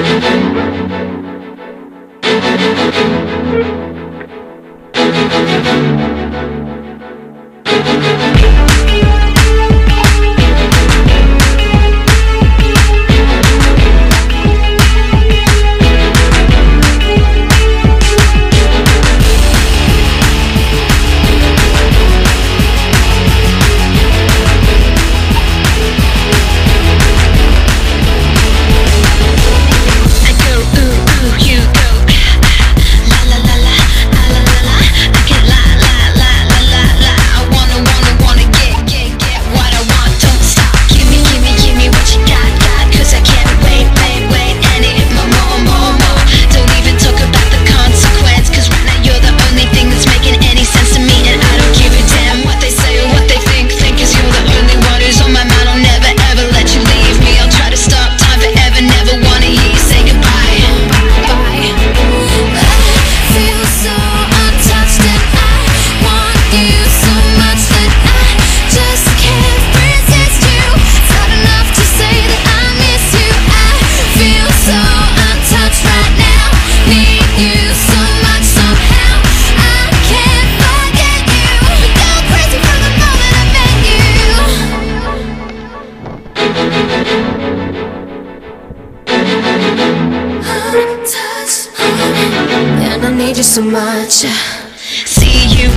I So much. See you